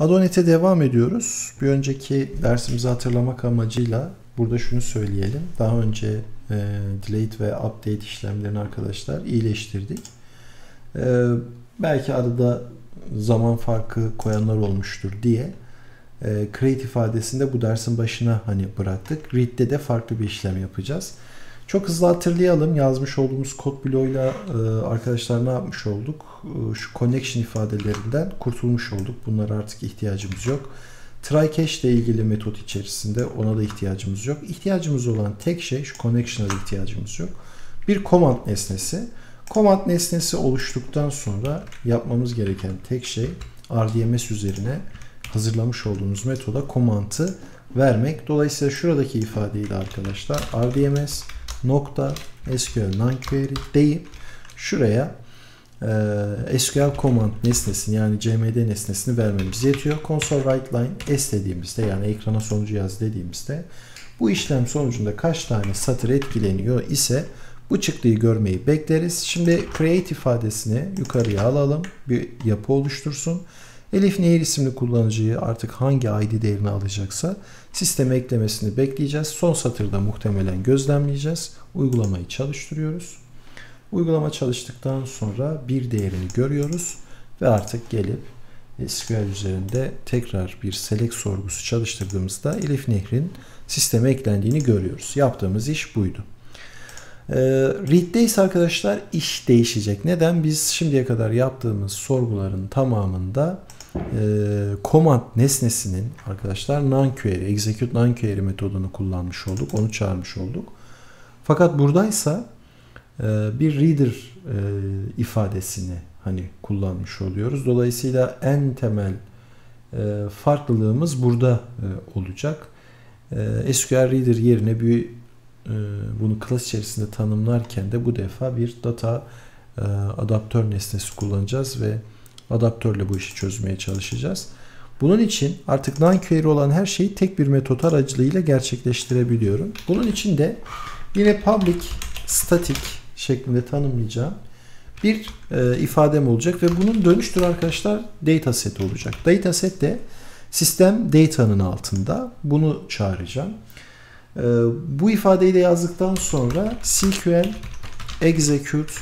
Adonet'e devam ediyoruz. Bir önceki dersimizi hatırlamak amacıyla burada şunu söyleyelim. Daha önce e, delete ve update işlemlerini arkadaşlar iyileştirdik. E, belki arada zaman farkı koyanlar olmuştur diye e, create ifadesinde bu dersin başına hani bıraktık. Read'de de farklı bir işlem yapacağız. Çok hızlı hatırlayalım. Yazmış olduğumuz kod bloğuyla e, arkadaşlar ne yapmış olduk? E, şu connection ifadelerinden kurtulmuş olduk. Bunlara artık ihtiyacımız yok. Try cache ile ilgili metot içerisinde ona da ihtiyacımız yok. İhtiyacımız olan tek şey şu connection'a da ihtiyacımız yok. Bir command nesnesi. Command nesnesi oluştuktan sonra yapmamız gereken tek şey RDMS üzerine hazırlamış olduğumuz metoda command'ı vermek. Dolayısıyla şuradaki ifadeyi de arkadaşlar RDMS nokta SQL non-query deyip şuraya e, SQL command nesnesini yani CMD nesnesini vermemiz yetiyor. Console write line S dediğimizde yani ekrana sonucu yaz dediğimizde bu işlem sonucunda kaç tane satır etkileniyor ise bu çıktıyı görmeyi bekleriz. Şimdi create ifadesini yukarıya alalım. Bir yapı oluştursun. Elif Nehir isimli kullanıcıyı artık hangi ID değerini alacaksa sisteme eklemesini bekleyeceğiz. Son satırda muhtemelen gözlemleyeceğiz. Uygulamayı çalıştırıyoruz. Uygulama çalıştıktan sonra bir değerini görüyoruz ve artık gelip SQL üzerinde tekrar bir select sorgusu çalıştırdığımızda Elif Nehir'in sisteme eklendiğini görüyoruz. Yaptığımız iş buydu. Ee, read'de ise arkadaşlar iş değişecek. Neden? Biz şimdiye kadar yaptığımız sorguların tamamında e, command nesnesinin arkadaşlar non-query, execute non-query metodunu kullanmış olduk. Onu çağırmış olduk. Fakat buradaysa e, bir reader e, ifadesini hani kullanmış oluyoruz. Dolayısıyla en temel e, farklılığımız burada e, olacak. E, SQL Reader yerine bir e, bunu class içerisinde tanımlarken de bu defa bir data e, adaptör nesnesi kullanacağız ve adaptörle bu işi çözmeye çalışacağız. Bunun için artık non-query olan her şeyi tek bir metot aracılığıyla gerçekleştirebiliyorum. Bunun için de yine public static şeklinde tanımlayacağım bir e, ifadem olacak ve bunun dönüştür arkadaşlar dataset olacak. Dataset de sistem data'nın altında. Bunu çağıracağım. E, bu ifadeyi de yazdıktan sonra SQL execute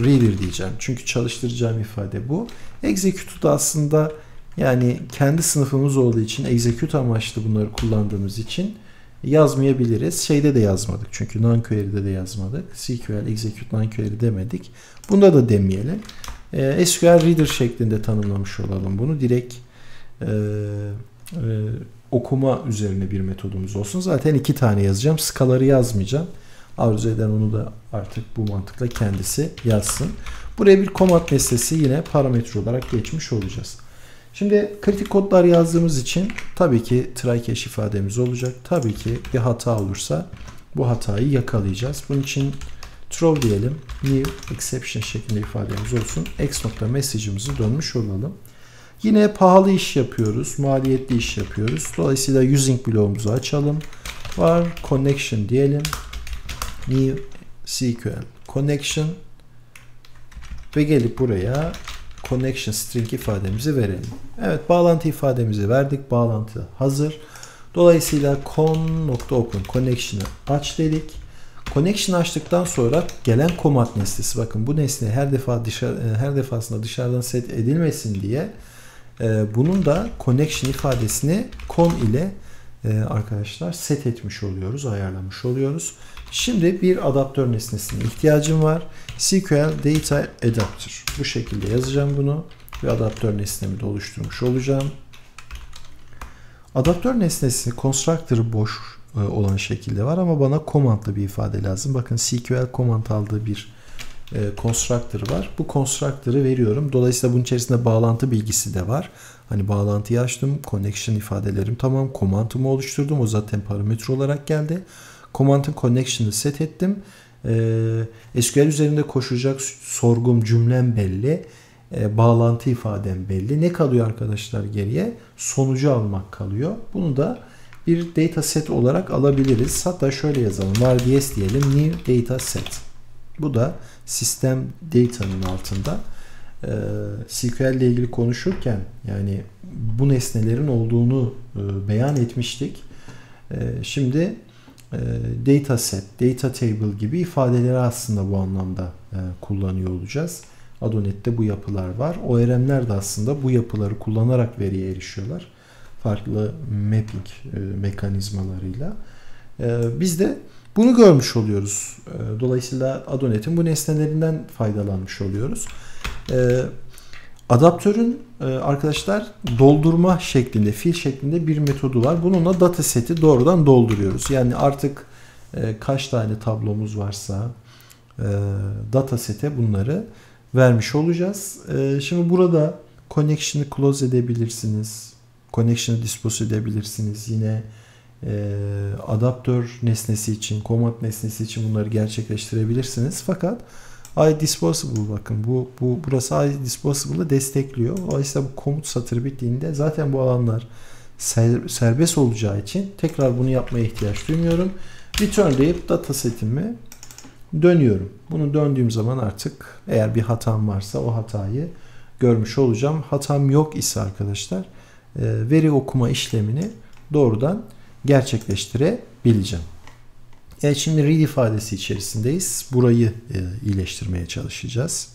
reader diyeceğim. Çünkü çalıştıracağım ifade bu. Execute da aslında yani kendi sınıfımız olduğu için execute amaçlı bunları kullandığımız için yazmayabiliriz. Şeyde de yazmadık çünkü non-query'de de yazmadık. SQL execute non-query demedik. Bunda da demeyelim. E, SQL reader şeklinde tanımlamış olalım bunu. Direkt e, e, okuma üzerine bir metodumuz olsun. Zaten iki tane yazacağım. Skaları yazmayacağım. Arzu eden onu da artık bu mantıkla kendisi yazsın. Buraya bir command nesnesi yine parametre olarak geçmiş olacağız. Şimdi kritik kodlar yazdığımız için tabii ki try catch ifademiz olacak. Tabii ki bir hata olursa bu hatayı yakalayacağız. Bunun için throw diyelim. New exception şeklinde ifademiz olsun. x.message'ımızı dönmüş olalım. Yine pahalı iş yapıyoruz. Maliyetli iş yapıyoruz. Dolayısıyla using bloğumuzu açalım. Var connection diyelim. New SQL connection ve gelip buraya connection string ifademizi verelim. Evet bağlantı ifademizi verdik. Bağlantı hazır. Dolayısıyla con.open connection'ı aç dedik. Connection açtıktan sonra gelen command nesnesi bakın bu nesne her defa dışarı, e, her defasında dışarıdan set edilmesin diye e, bunun da connection ifadesini con ile e, arkadaşlar set etmiş oluyoruz, ayarlamış oluyoruz. Şimdi bir adaptör nesnesine ihtiyacım var. SQL Data Adapter. Bu şekilde yazacağım bunu ve adaptör nesnemi de oluşturmuş olacağım. Adaptör nesnesi constructor boş e, olan şekilde var ama bana commandlı bir ifade lazım. Bakın SQL command aldığı bir e, constructor var. Bu constructor'ı veriyorum. Dolayısıyla bunun içerisinde bağlantı bilgisi de var. Hani bağlantıyı açtım. Connection ifadelerim tamam. Command'ımı oluşturdum. O zaten parametre olarak geldi. Command'ın connection'ı set ettim. Ee, SQL üzerinde koşacak sorgum cümlem belli. Ee, bağlantı ifadem belli. Ne kalıyor arkadaşlar geriye? Sonucu almak kalıyor. Bunu da bir data set olarak alabiliriz. Hatta şöyle yazalım. Var ds diyelim. New data set. Bu da sistem data'nın altında. Ee, SQL ile ilgili konuşurken yani bu nesnelerin olduğunu e, beyan etmiştik. E, şimdi e, data set, data table gibi ifadeleri aslında bu anlamda e, kullanıyor olacağız. Adonet'te bu yapılar var. ORM'ler de aslında bu yapıları kullanarak veriye erişiyorlar. Farklı mapping e, mekanizmalarıyla. E, biz de bunu görmüş oluyoruz. E, dolayısıyla Adonet'in bu nesnelerinden faydalanmış oluyoruz. E, adaptörün e, arkadaşlar doldurma şeklinde, fil şeklinde bir metodu var. Bununla dataseti doğrudan dolduruyoruz. Yani artık kaç tane tablomuz varsa datasete bunları vermiş olacağız. Şimdi burada connection'ı close edebilirsiniz. Connection'ı dispose edebilirsiniz. Yine e, adaptör nesnesi için, command nesnesi için bunları gerçekleştirebilirsiniz. Fakat iDisposable bakın bu, bu burası iDisposable'ı destekliyor. Dolayısıyla bu komut satırı bittiğinde zaten bu alanlar ser, serbest olacağı için tekrar bunu yapmaya ihtiyaç duymuyorum. Return deyip datasetimi dönüyorum. Bunu döndüğüm zaman artık eğer bir hatam varsa o hatayı görmüş olacağım. Hatam yok ise arkadaşlar veri okuma işlemini doğrudan gerçekleştirebileceğim. Evet şimdi read ifadesi içerisindeyiz. Burayı e, iyileştirmeye çalışacağız.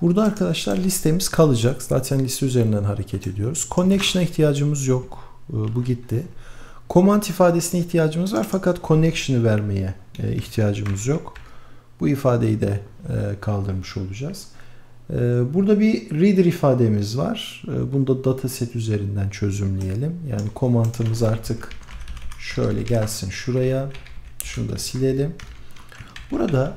Burada arkadaşlar listemiz kalacak. Zaten liste üzerinden hareket ediyoruz. Connection'a ihtiyacımız yok. E, bu gitti. Command ifadesine ihtiyacımız var fakat connection'ı vermeye e, ihtiyacımız yok. Bu ifadeyi de e, kaldırmış olacağız. Ee, burada bir reader ifademiz var. Ee, bunu da dataset üzerinden çözümleyelim. Yani komantımız artık şöyle gelsin şuraya. Şunu da silelim. Burada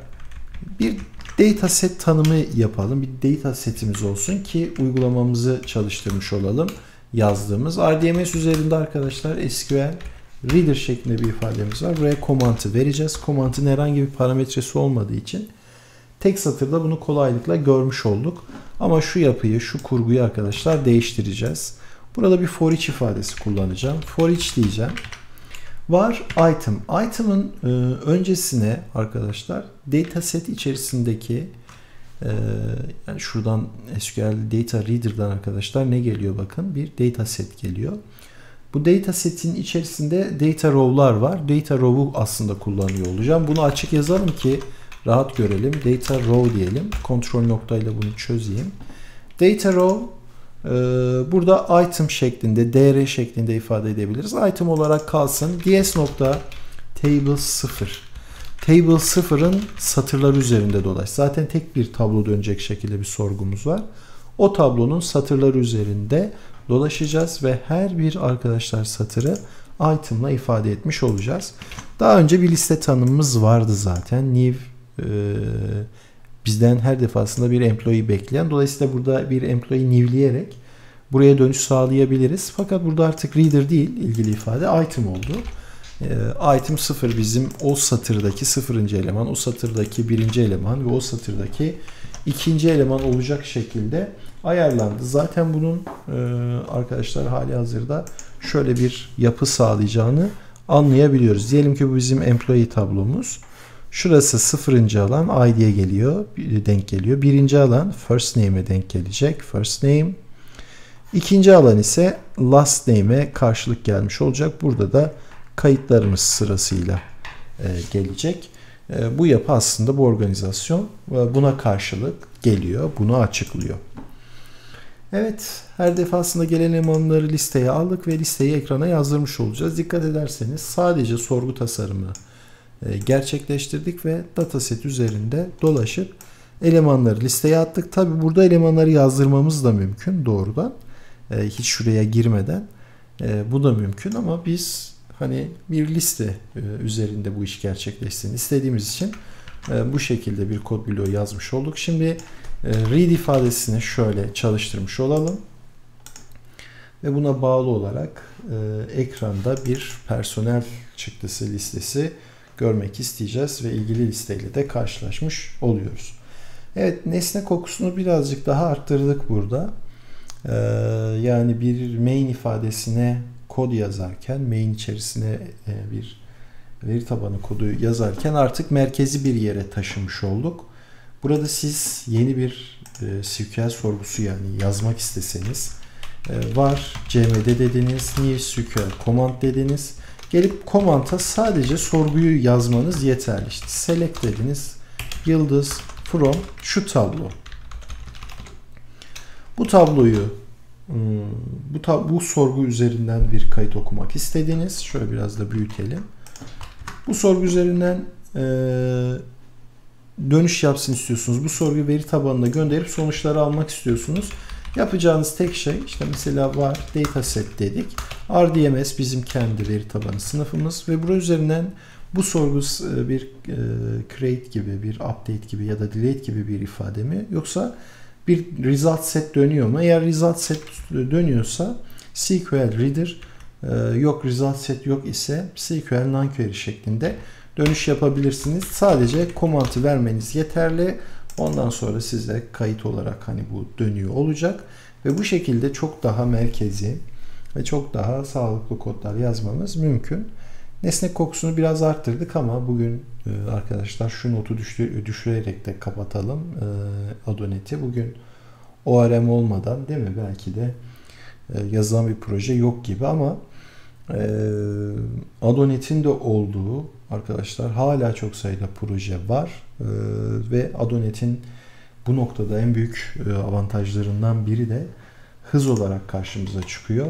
bir dataset tanımı yapalım. Bir datasetimiz olsun ki uygulamamızı çalıştırmış olalım. Yazdığımız RDMS üzerinde arkadaşlar SQL reader şeklinde bir ifademiz var. Buraya komantı vereceğiz. Komantın herhangi bir parametresi olmadığı için Tek satırda bunu kolaylıkla görmüş olduk. Ama şu yapıyı, şu kurguyu arkadaşlar değiştireceğiz. Burada bir for each ifadesi kullanacağım. For each diyeceğim. Var item. Item'ın e, öncesine arkadaşlar dataset içerisindeki e, yani şuradan SQL Data Reader'dan arkadaşlar ne geliyor bakın. Bir dataset geliyor. Bu dataset'in içerisinde data row'lar var. Data row'u aslında kullanıyor olacağım. Bunu açık yazalım ki rahat görelim. Data row diyelim. Kontrol noktayla bunu çözeyim. Data row burada item şeklinde, dr şeklinde ifade edebiliriz. Item olarak kalsın. ds nokta table 0. Table 0'ın satırlar üzerinde dolaş. Zaten tek bir tablo dönecek şekilde bir sorgumuz var. O tablonun satırları üzerinde dolaşacağız ve her bir arkadaşlar satırı item'la ifade etmiş olacağız. Daha önce bir liste tanımımız vardı zaten. New ee, bizden her defasında bir employee bekleyen. Dolayısıyla burada bir employee newleyerek buraya dönüş sağlayabiliriz. Fakat burada artık reader değil ilgili ifade item oldu. E, item 0 bizim o satırdaki sıfırıncı eleman, o satırdaki birinci eleman ve o satırdaki ikinci eleman olacak şekilde ayarlandı. Zaten bunun e, arkadaşlar hali hazırda şöyle bir yapı sağlayacağını anlayabiliyoruz. Diyelim ki bu bizim employee tablomuz. Şurası sıfırıncı alan ID'ye geliyor, denk geliyor. Birinci alan first name'e denk gelecek. First name. İkinci alan ise last name'e karşılık gelmiş olacak. Burada da kayıtlarımız sırasıyla e, gelecek. E, bu yapı aslında bu organizasyon buna karşılık geliyor. Bunu açıklıyor. Evet, her defasında gelen elemanları listeye aldık ve listeyi ekrana yazdırmış olacağız. Dikkat ederseniz sadece sorgu tasarımı e, gerçekleştirdik ve dataset üzerinde dolaşıp elemanları listeye attık. Tabi burada elemanları yazdırmamız da mümkün doğrudan. E, hiç şuraya girmeden. E, bu da mümkün ama biz hani bir liste üzerinde bu iş gerçekleşsin istediğimiz için bu şekilde bir kod bloğu yazmış olduk. Şimdi read ifadesini şöyle çalıştırmış olalım. Ve buna bağlı olarak ekranda bir personel çıktısı listesi görmek isteyeceğiz ve ilgili listeyle de karşılaşmış oluyoruz. Evet nesne kokusunu birazcık daha arttırdık burada. Ee, yani bir main ifadesine kod yazarken main içerisine e, bir veri tabanı kodu yazarken artık merkezi bir yere taşımış olduk. Burada siz yeni bir e, SQL sorgusu yani yazmak isteseniz e, var cmd dediniz, new SQL command dediniz. Gelip komanta sadece sorguyu yazmanız yeterli. İşte select dediniz. Yıldız from şu tablo. Bu tabloyu hmm, bu, tab bu sorgu üzerinden bir kayıt okumak istediniz. Şöyle biraz da büyütelim. Bu sorgu üzerinden e, dönüş yapsın istiyorsunuz. Bu sorguyu veri tabanına gönderip sonuçları almak istiyorsunuz. Yapacağınız tek şey işte mesela var dataset dedik. RDMS bizim kendi veri tabanı sınıfımız ve bunun üzerinden bu sorgu e, bir e, create gibi, bir update gibi ya da delete gibi bir ifade mi? Yoksa bir result set dönüyor mu? Eğer result set dönüyorsa SQL Reader e, yok result set yok ise SQL non-query şeklinde dönüş yapabilirsiniz. Sadece komantı vermeniz yeterli. Ondan sonra size kayıt olarak hani bu dönüyor olacak ve bu şekilde çok daha merkezi ve çok daha sağlıklı kodlar yazmamız mümkün. Nesne kokusunu biraz arttırdık ama bugün e, arkadaşlar şu notu düşürerek de kapatalım e, Adonet'i. Bugün ORM olmadan değil mi belki de e, yazılan bir proje yok gibi ama Adonet'in de olduğu arkadaşlar hala çok sayıda proje var ve Adonet'in bu noktada en büyük avantajlarından biri de hız olarak karşımıza çıkıyor.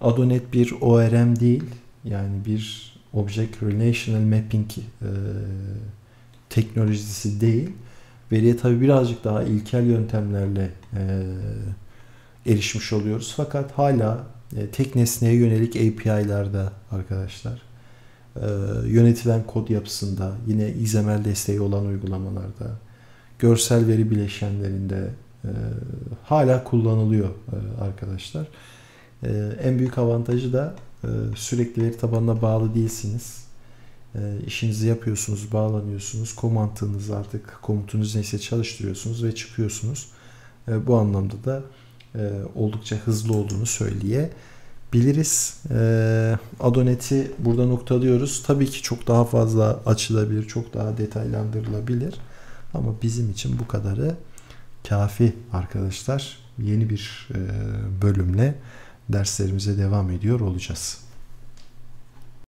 Adonet bir ORM değil yani bir Object Relational Mapping e, teknolojisi değil. Veriye tabi birazcık daha ilkel yöntemlerle e, erişmiş oluyoruz. Fakat hala e, tek nesneye yönelik API'larda arkadaşlar yönetilen kod yapısında yine XML desteği olan uygulamalarda görsel veri bileşenlerinde e, hala kullanılıyor e, arkadaşlar. E, en büyük avantajı da ee, sürekli veri tabanına bağlı değilsiniz. E, işinizi yapıyorsunuz, bağlanıyorsunuz. Komantınızı artık komutunuz neyse çalıştırıyorsunuz ve çıkıyorsunuz. E, bu anlamda da e, oldukça hızlı olduğunu söyleyebiliriz. E, Adonet'i burada noktalıyoruz. Tabii ki çok daha fazla açılabilir, çok daha detaylandırılabilir. Ama bizim için bu kadarı kafi arkadaşlar. Yeni bir e, bölümle derslerimize devam ediyor olacağız.